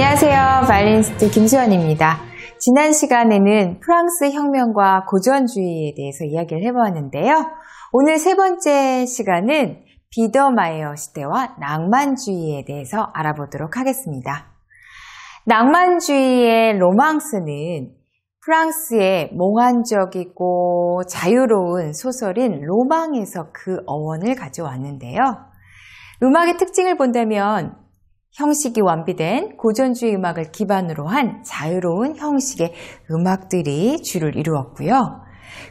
안녕하세요. 바이올리니스트 김수현입니다. 지난 시간에는 프랑스 혁명과 고전주의에 대해서 이야기를 해보았는데요. 오늘 세 번째 시간은 비더마이어 시대와 낭만주의에 대해서 알아보도록 하겠습니다. 낭만주의의 로망스는 프랑스의 몽환적이고 자유로운 소설인 로망에서 그 어원을 가져왔는데요. 음악의 특징을 본다면 형식이 완비된 고전주의 음악을 기반으로 한 자유로운 형식의 음악들이 주를 이루었고요.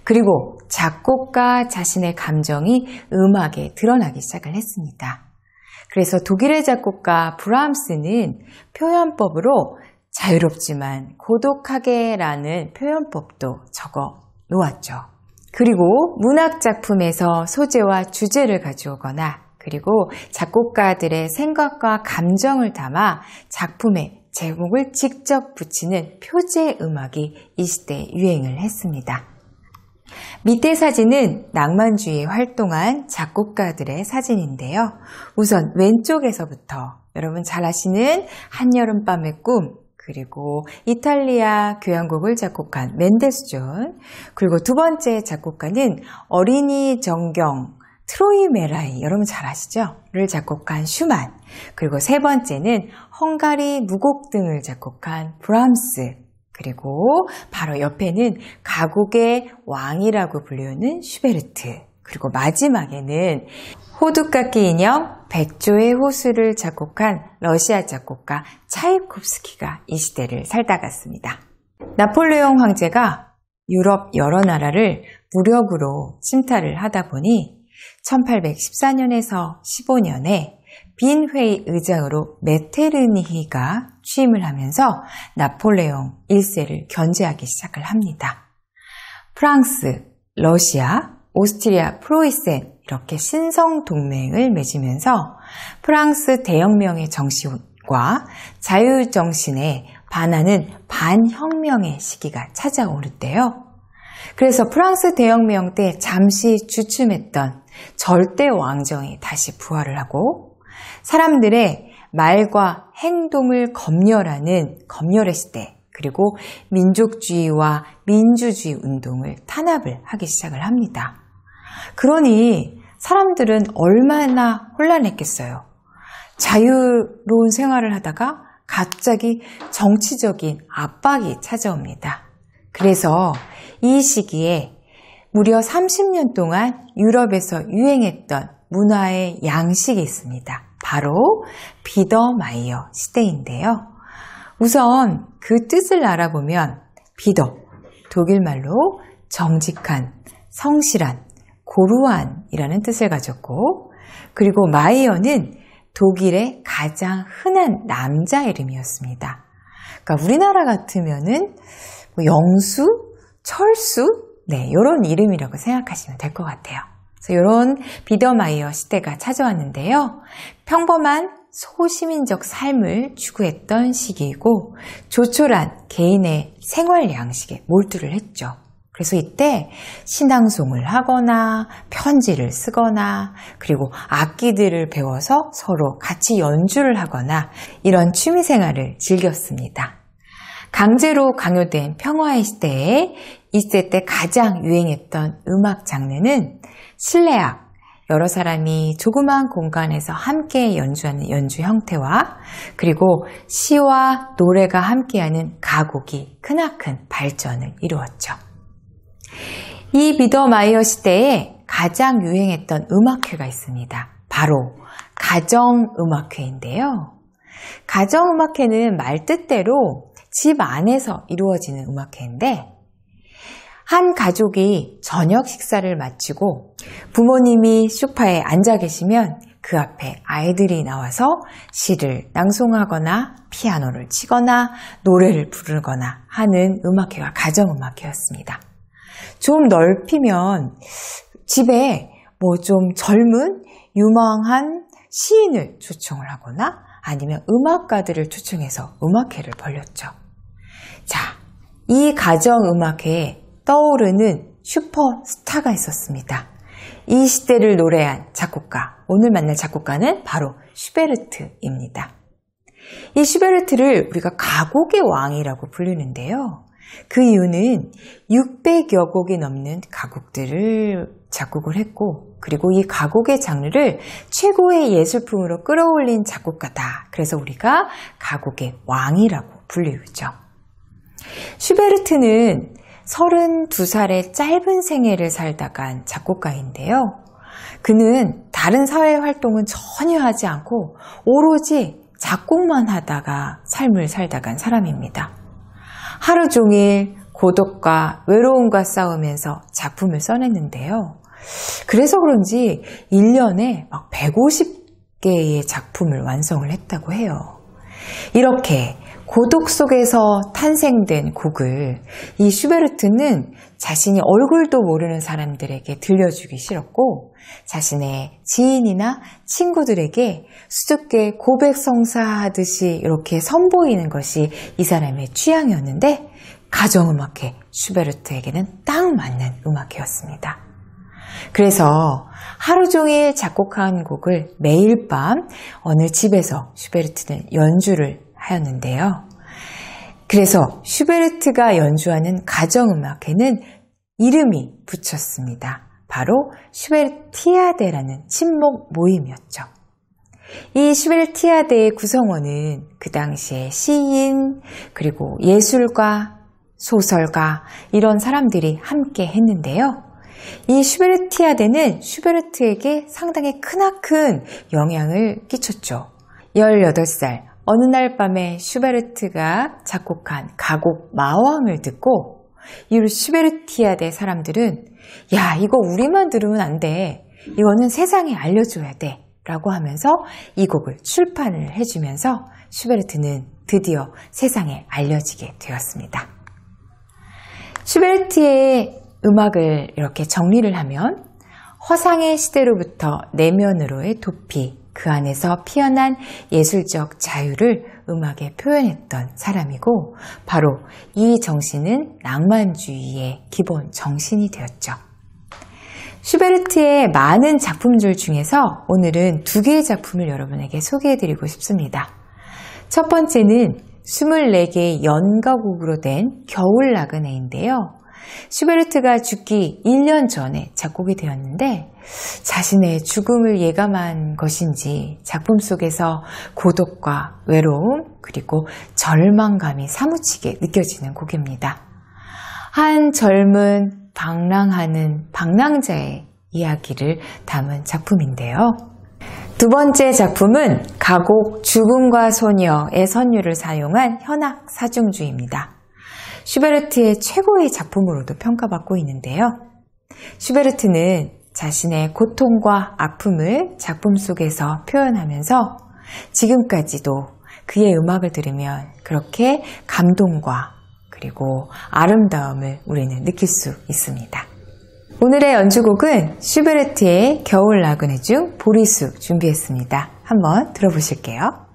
그리고 작곡가 자신의 감정이 음악에 드러나기 시작을 했습니다. 그래서 독일의 작곡가 브람스는 표현법으로 자유롭지만 고독하게라는 표현법도 적어 놓았죠. 그리고 문학 작품에서 소재와 주제를 가져오거나 그리고 작곡가들의 생각과 감정을 담아 작품에 제목을 직접 붙이는 표제 음악이 이 시대에 유행을 했습니다. 밑에 사진은 낭만주의에 활동한 작곡가들의 사진인데요. 우선 왼쪽에서부터 여러분 잘 아시는 한여름밤의 꿈, 그리고 이탈리아 교향곡을 작곡한 멘데스존, 그리고 두 번째 작곡가는 어린이 정경, 트로이메라이, 여러분 잘 아시죠? 를 작곡한 슈만, 그리고 세 번째는 헝가리 무곡 등을 작곡한 브람스, 그리고 바로 옆에는 가곡의 왕이라고 불리우는 슈베르트, 그리고 마지막에는 호두깎이 인형 백조의 호수를 작곡한 러시아 작곡가 차이콥스키가 이 시대를 살다 갔습니다. 나폴레옹 황제가 유럽 여러 나라를 무력으로 침탈을 하다 보니 1814년에서 15년에 빈 회의 의장으로 메테르니히가 취임을 하면서 나폴레옹 1세를 견제하기 시작을 합니다. 프랑스, 러시아, 오스트리아, 프로이센 이렇게 신성 동맹을 맺으면서 프랑스 대혁명의 정신과 자유 정신에 반하는 반혁명의 시기가 찾아오를 때요. 그래서 프랑스 대혁명 때 잠시 주춤했던 절대 왕정이 다시 부활을 하고 사람들의 말과 행동을 검열하는 검열의 시대 그리고 민족주의와 민주주의 운동을 탄압을 하기 시작을 합니다. 그러니 사람들은 얼마나 혼란했겠어요. 자유로운 생활을 하다가 갑자기 정치적인 압박이 찾아옵니다. 그래서 이 시기에 무려 30년 동안 유럽에서 유행했던 문화의 양식이 있습니다. 바로 비더마이어 시대인데요. 우선 그 뜻을 알아보면 비더, 독일말로 정직한, 성실한, 고루한이라는 뜻을 가졌고 그리고 마이어는 독일의 가장 흔한 남자 이름이었습니다. 그러니까 우리나라 같으면은 뭐 영수, 철수, 네, 이런 이름이라고 생각하시면 될 것 같아요. 이런 비더마이어 시대가 찾아왔는데요. 평범한 소시민적 삶을 추구했던 시기이고 조촐한 개인의 생활 양식에 몰두를 했죠. 그래서 이때 신앙송을 하거나 편지를 쓰거나 그리고 악기들을 배워서 서로 같이 연주를 하거나 이런 취미 생활을 즐겼습니다. 강제로 강요된 평화의 시대에 이때 때 가장 유행했던 음악 장르는 실내악, 여러 사람이 조그마한 공간에서 함께 연주하는 연주 형태와 그리고 시와 노래가 함께하는 가곡이 크나큰 발전을 이루었죠. 이 비더마이어 시대에 가장 유행했던 음악회가 있습니다. 바로 가정음악회인데요. 가정음악회는 말 뜻대로 집 안에서 이루어지는 음악회인데 한 가족이 저녁 식사를 마치고 부모님이 소파에 앉아 계시면 그 앞에 아이들이 나와서 시를 낭송하거나 피아노를 치거나 노래를 부르거나 하는 음악회가 가정음악회였습니다. 좀 넓히면 집에 뭐 좀 젊은 유망한 시인을 초청을 하거나 아니면 음악가들을 초청해서 음악회를 벌렸죠. 자, 이 가정음악회에 떠오르는 슈퍼스타가 있었습니다. 이 시대를 노래한 작곡가, 오늘 만날 작곡가는 바로 슈베르트입니다. 이 슈베르트를 우리가 가곡의 왕이라고 부르는데요. 그 이유는 600여 곡이 넘는 가곡들을 작곡을 했고 그리고 이 가곡의 장르를 최고의 예술품으로 끌어올린 작곡가다. 그래서 우리가 가곡의 왕이라고 불리우죠. 슈베르트는 32살의 짧은 생애를 살다간 작곡가인데요. 그는 다른 사회 활동은 전혀 하지 않고 오로지 작곡만 하다가 삶을 살다간 사람입니다. 하루 종일 고독과 외로움과 싸우면서 작품을 써냈는데요. 그래서 그런지 1년에 막 150개의 작품을 완성을 했다고 해요. 이렇게 고독 속에서 탄생된 곡을 이 슈베르트는 자신이 얼굴도 모르는 사람들에게 들려주기 싫었고 자신의 지인이나 친구들에게 수줍게 고백 성사하듯이 이렇게 선보이는 것이 이 사람의 취향이었는데 가정음악회 슈베르트에게는 딱 맞는 음악회였습니다. 그래서 하루 종일 작곡한 곡을 매일 밤 어느 집에서 슈베르트는 연주를 하였는데요. 그래서 슈베르트가 연주하는 가정음악회는 이름이 붙였습니다. 바로 슈베르티아데라는 친목 모임이었죠. 이 슈베르티아데의 구성원은 그 당시에 시인, 그리고 예술가, 소설가, 이런 사람들이 함께 했는데요. 이 슈베르티아데는 슈베르트에게 상당히 크나큰 영향을 끼쳤죠. 18살, 어느 날 밤에 슈베르트가 작곡한 가곡 마왕을 듣고 이 슈베르티아데 사람들은 야 이거 우리만 들으면 안 돼. 이거는 세상에 알려줘야 돼. 라고 하면서 이 곡을 출판을 해주면서 슈베르트는 드디어 세상에 알려지게 되었습니다. 슈베르트의 음악을 이렇게 정리를 하면 허상의 시대로부터 내면으로의 도피, 그 안에서 피어난 예술적 자유를 음악에 표현했던 사람이고 바로 이 정신은 낭만주의의 기본 정신이 되었죠. 슈베르트의 많은 작품들 중에서 오늘은 두 개의 작품을 여러분에게 소개해드리고 싶습니다. 첫 번째는 24개의 연가곡으로 된 겨울 나그네인데요. 슈베르트가 죽기 1년 전에 작곡이 되었는데 자신의 죽음을 예감한 것인지 작품 속에서 고독과 외로움 그리고 절망감이 사무치게 느껴지는 곡입니다. 한 젊은 방랑하는 방랑자의 이야기를 담은 작품인데요. 두 번째 작품은 가곡 죽음과 소녀의 선율을 사용한 현악 사중주입니다. 슈베르트의 최고의 작품으로도 평가받고 있는데요. 슈베르트는 자신의 고통과 아픔을 작품 속에서 표현하면서 지금까지도 그의 음악을 들으면 그렇게 감동과 그리고 아름다움을 우리는 느낄 수 있습니다. 오늘의 연주곡은 슈베르트의 겨울 나그네 중 보리수 준비했습니다. 한번 들어보실게요.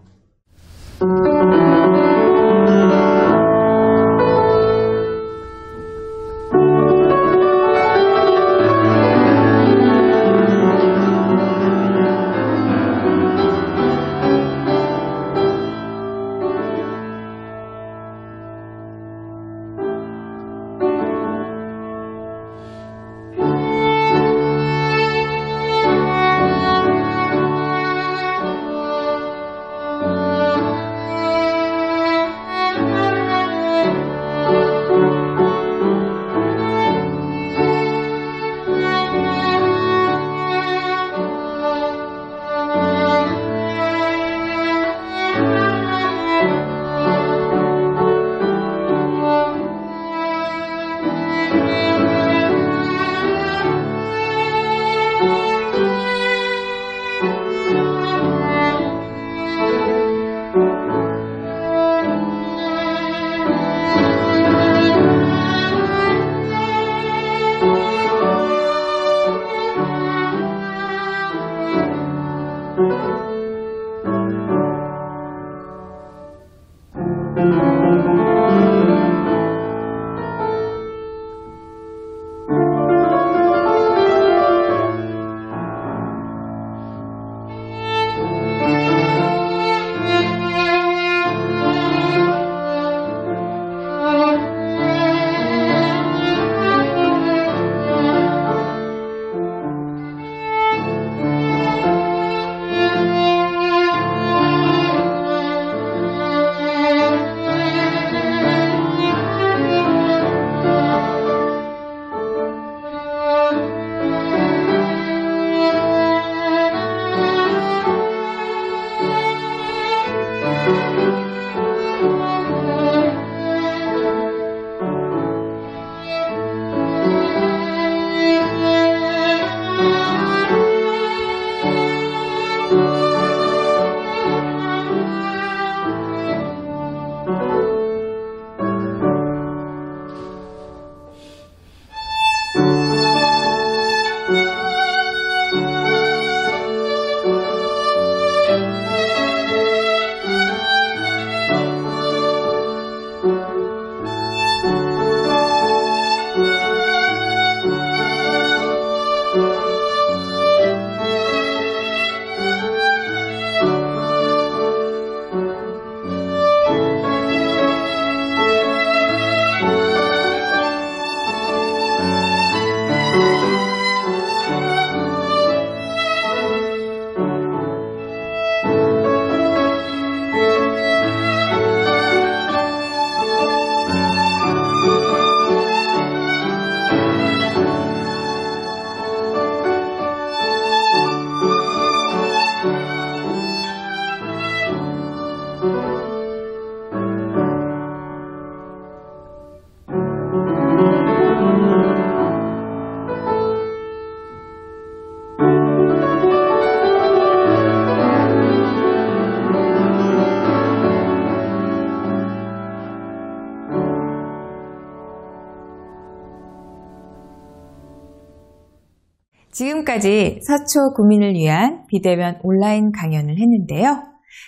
지금까지 서초 구민을 위한 비대면 온라인 강연을 했는데요.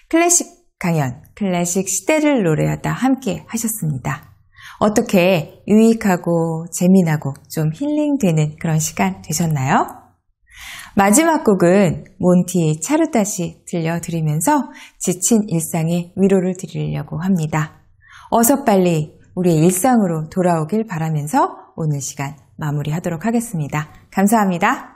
클래식 강연, 클래식 시대를 노래하다 함께 하셨습니다. 어떻게 유익하고 재미나고 좀 힐링되는 그런 시간 되셨나요? 마지막 곡은 몬티의 차르다시 들려드리면서 지친 일상에 위로를 드리려고 합니다. 어서 빨리 우리의 일상으로 돌아오길 바라면서 오늘 시간 마무리하도록 하겠습니다. 감사합니다.